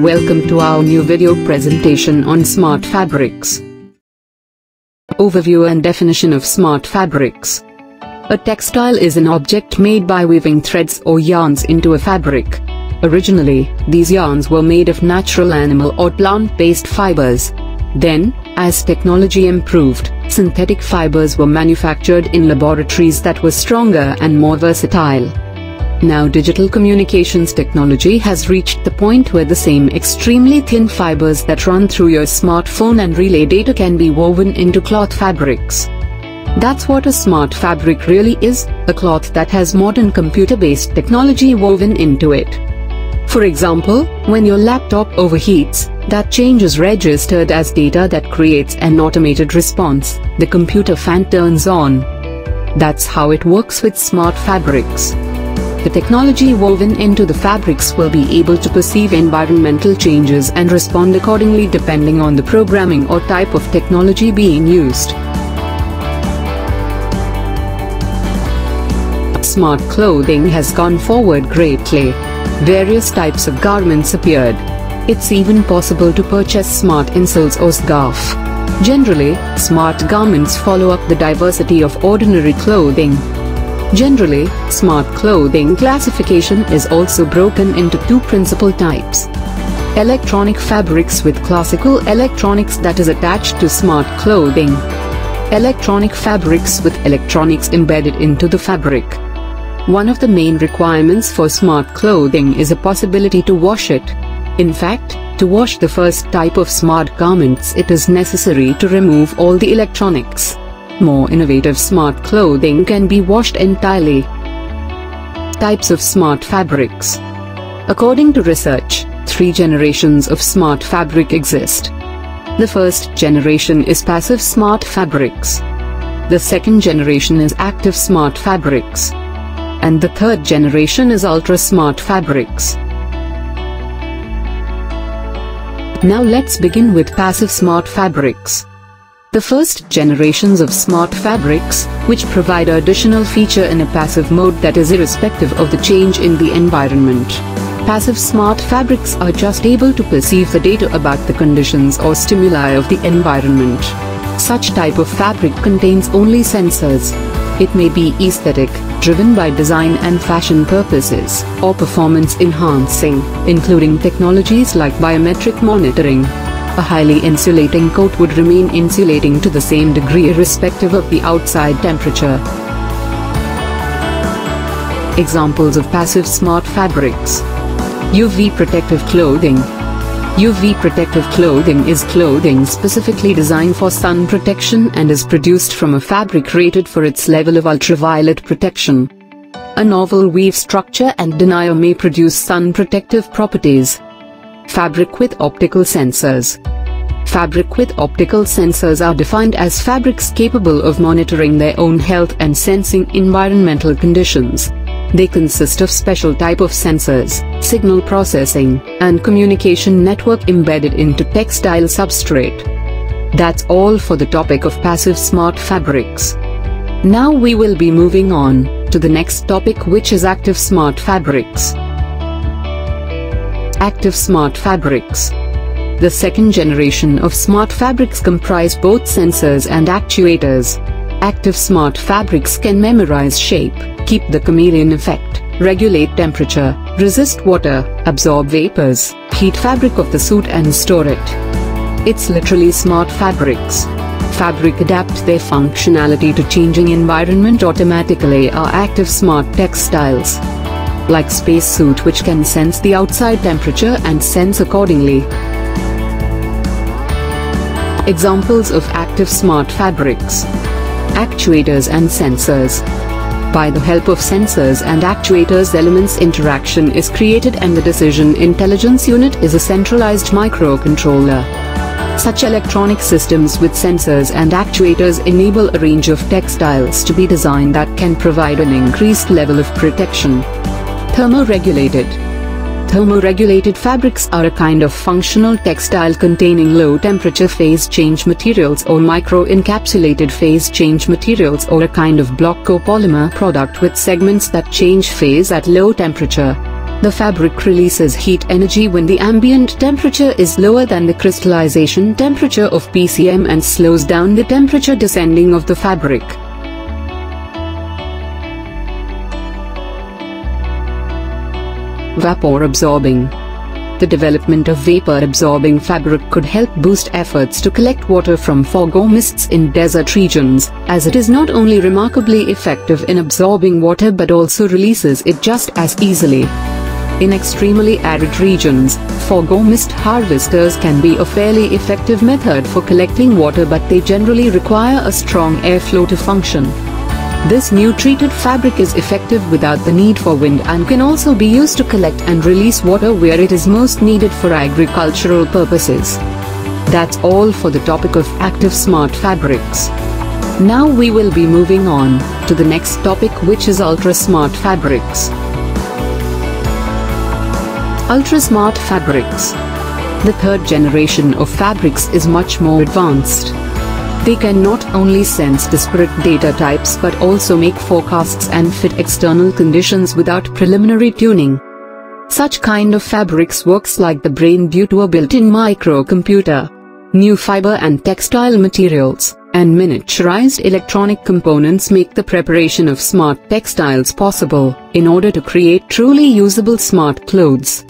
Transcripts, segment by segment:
Welcome to our new video presentation on smart fabrics. Overview and definition of smart fabrics. A textile is an object made by weaving threads or yarns into a fabric. Originally, these yarns were made of natural animal or plant-based fibers. Then, as technology improved, synthetic fibers were manufactured in laboratories that were stronger and more versatile. Now digital communications technology has reached the point where the same extremely thin fibers that run through your smartphone and relay data can be woven into cloth fabrics. That's what a smart fabric really is, a cloth that has modern computer-based technology woven into it. For example, when your laptop overheats, that change is registered as data that creates an automated response, the computer fan turns on. That's how it works with smart fabrics. The technology woven into the fabrics will be able to perceive environmental changes and respond accordingly depending on the programming or type of technology being used. Smart clothing has gone forward greatly. Various types of garments appeared. It's even possible to purchase smart insoles or scarf. Generally, smart garments follow up the diversity of ordinary clothing. Generally, smart clothing classification is also broken into two principal types. Electronic fabrics with classical electronics that is attached to smart clothing. Electronic fabrics with electronics embedded into the fabric. One of the main requirements for smart clothing is a possibility to wash it. In fact, to wash the first type of smart garments it is necessary to remove all the electronics. More innovative smart clothing can be washed entirely. Types of smart fabrics. According to research, three generations of smart fabric exist. The first generation is passive smart fabrics. The second generation is active smart fabrics. And the third generation is ultra smart fabrics. Now let's begin with passive smart fabrics. The first generations of smart fabrics, which provide additional feature in a passive mode that is irrespective of the change in the environment. Passive smart fabrics are just able to perceive the data about the conditions or stimuli of the environment. Such type of fabric contains only sensors. It may be aesthetic, driven by design and fashion purposes, or performance enhancing, including technologies like biometric monitoring. A highly insulating coat would remain insulating to the same degree irrespective of the outside temperature. Examples of passive smart fabrics. UV protective clothing. UV protective clothing is clothing specifically designed for sun protection and is produced from a fabric rated for its level of ultraviolet protection. A novel weave structure and denier may produce sun protective properties. Fabric with optical sensors. Fabric with optical sensors are defined as fabrics capable of monitoring their own health and sensing environmental conditions. They consist of special type of sensors, signal processing, and communication network embedded into textile substrate. That's all for the topic of passive smart fabrics. Now we will be moving on to the next topic which is active smart fabrics. Active smart fabrics. The second generation of smart fabrics comprise both sensors and actuators. Active smart fabrics can memorize shape, keep the chameleon effect, regulate temperature, resist water, absorb vapors, heat fabric of the suit and store it. It's literally smart fabrics. Fabric adapt their functionality to changing environment automatically are active smart textiles. Like spacesuit which can sense the outside temperature and sense accordingly. Examples of active smart fabrics. Actuators and sensors. By the help of sensors and actuators elements interaction is created and the decision intelligence unit is a centralized microcontroller. Such electronic systems with sensors and actuators enable a range of textiles to be designed that can provide an increased level of protection. Thermoregulated Thermoregulated fabrics are a kind of functional textile containing low-temperature phase change materials or micro-encapsulated phase change materials or a kind of block copolymer product with segments that change phase at low temperature. The fabric releases heat energy when the ambient temperature is lower than the crystallization temperature of PCM and slows down the temperature descending of the fabric. Vapor absorbing. The development of vapor-absorbing fabric could help boost efforts to collect water from fog or mists in desert regions, as it is not only remarkably effective in absorbing water but also releases it just as easily. In extremely arid regions, fog or mist harvesters can be a fairly effective method for collecting water but they generally require a strong airflow to function. This new treated fabric is effective without the need for wind and can also be used to collect and release water where it is most needed for agricultural purposes. That's all for the topic of active smart fabrics. Now we will be moving on to the next topic which is ultra smart fabrics. Ultra smart fabrics. The third generation of fabrics is much more advanced. They can not only sense disparate data types but also make forecasts and fit external conditions without preliminary tuning. Such kind of fabrics works like the brain due to a built-in microcomputer. New fiber and textile materials, and miniaturized electronic components make the preparation of smart textiles possible, in order to create truly usable smart clothes.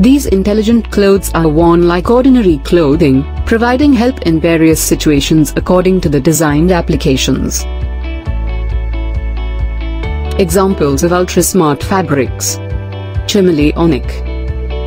These intelligent clothes are worn like ordinary clothing, providing help in various situations according to the designed applications. Examples of ultra-smart fabrics. Chameleonic.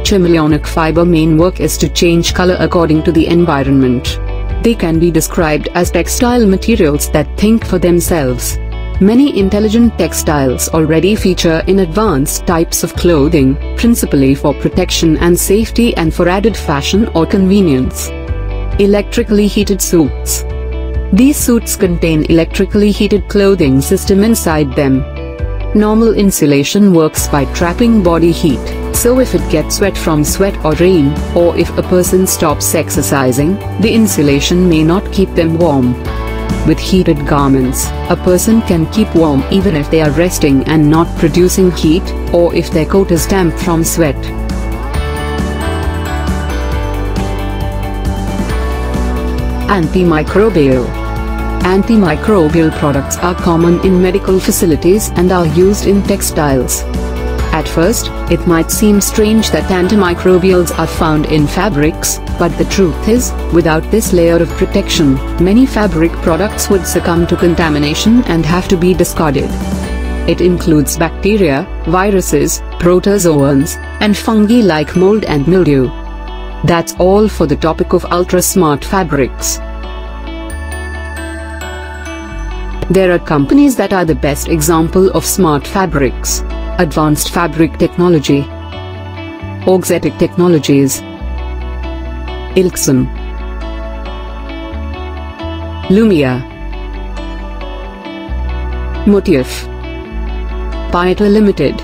Chameleonic fiber main work is to change color according to the environment. They can be described as textile materials that think for themselves. Many intelligent textiles already feature in advanced types of clothing, principally for protection and safety and for added fashion or convenience. Electrically heated suits. These suits contain electrically heated clothing system inside them. Normal insulation works by trapping body heat, so if it gets wet from sweat or rain, or if a person stops exercising, the insulation may not keep them warm. With heated garments, a person can keep warm even if they are resting and not producing heat, or if their coat is damp from sweat. Antimicrobial Antimicrobial products are common in medical facilities and are used in textiles. At first, it might seem strange that antimicrobials are found in fabrics, but the truth is, without this layer of protection, many fabric products would succumb to contamination and have to be discarded. It includes bacteria, viruses, protozoans, and fungi like mold and mildew. That's all for the topic of ultra-smart fabrics. There are companies that are the best example of smart fabrics. Advanced Fabric Technology. Auxetic Technologies. Ilkson. Lumia. Motif. Pieter Limited.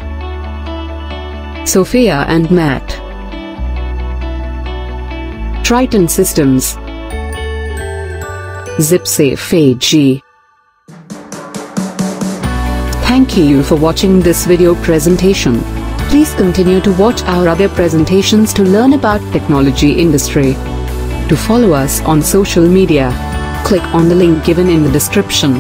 Sophia and Matt. Triton Systems. ZipSafe AG Thank you for watching this video presentation. Please continue to watch our other presentations to learn about technology industry. To follow us on social media, click on the link given in the description.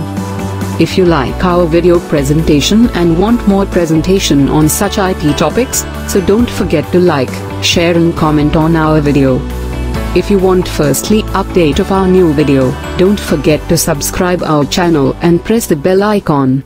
If you like our video presentation and want more presentation on such IT topics, so don't forget to like, share and comment on our video. If you want firstly update of our new video, don't forget to subscribe our channel and press the bell icon.